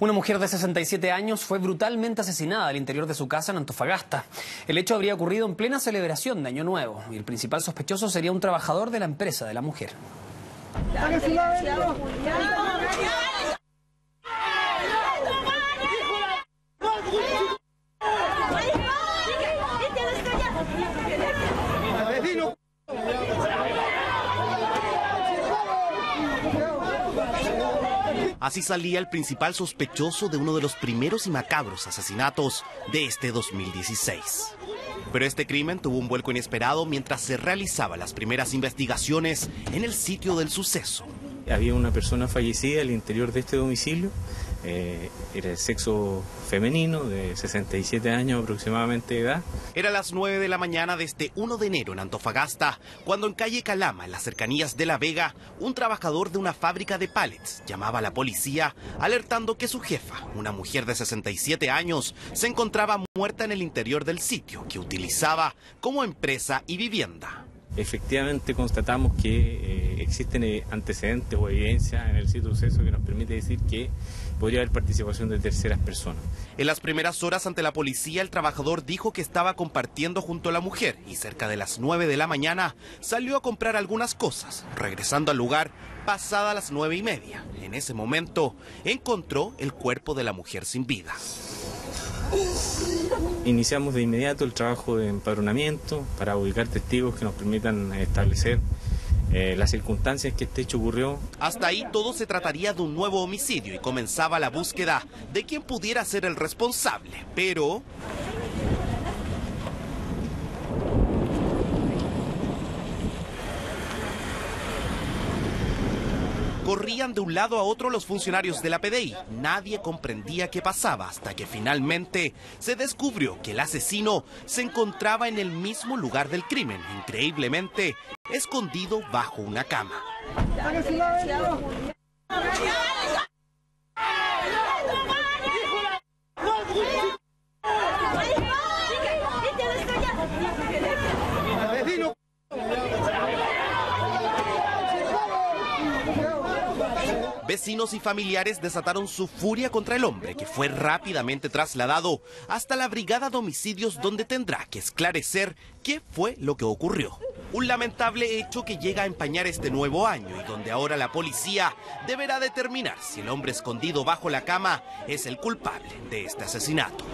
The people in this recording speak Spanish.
Una mujer de 67 años fue brutalmente asesinada al interior de su casa en Antofagasta. El hecho habría ocurrido en plena celebración de Año Nuevo y el principal sospechoso sería un trabajador de la empresa de la mujer. Así salía el principal sospechoso de uno de los primeros y macabros asesinatos de este 2016. Pero este crimen tuvo un vuelco inesperado mientras se realizaban las primeras investigaciones en el sitio del suceso. Había una persona fallecida al interior de este domicilio, eh, era de sexo femenino, de 67 años aproximadamente de edad. Era las 9 de la mañana de este 1 de enero en Antofagasta, cuando en calle Calama, en las cercanías de La Vega, un trabajador de una fábrica de pallets llamaba a la policía alertando que su jefa, una mujer de 67 años, se encontraba muerta en el interior del sitio que utilizaba como empresa y vivienda. Efectivamente constatamos que eh, existen eh, antecedentes o evidencia en el sitio de suceso que nos permite decir que podría haber participación de terceras personas. En las primeras horas ante la policía, el trabajador dijo que estaba compartiendo junto a la mujer y cerca de las 9 de la mañana salió a comprar algunas cosas, regresando al lugar pasada las nueve y media. En ese momento encontró el cuerpo de la mujer sin vida. Iniciamos de inmediato el trabajo de empadronamiento para ubicar testigos que nos permitan establecer eh, las circunstancias que este hecho ocurrió. Hasta ahí todo se trataría de un nuevo homicidio y comenzaba la búsqueda de quien pudiera ser el responsable. Pero Corrían de un lado a otro los funcionarios de la PDI. Nadie comprendía qué pasaba hasta que finalmente se descubrió que el asesino se encontraba en el mismo lugar del crimen, increíblemente escondido bajo una cama. Vecinos y familiares desataron su furia contra el hombre, que fue rápidamente trasladado hasta la brigada de homicidios donde tendrá que esclarecer qué fue lo que ocurrió. Un lamentable hecho que llega a empañar este nuevo año y donde ahora la policía deberá determinar si el hombre escondido bajo la cama es el culpable de este asesinato.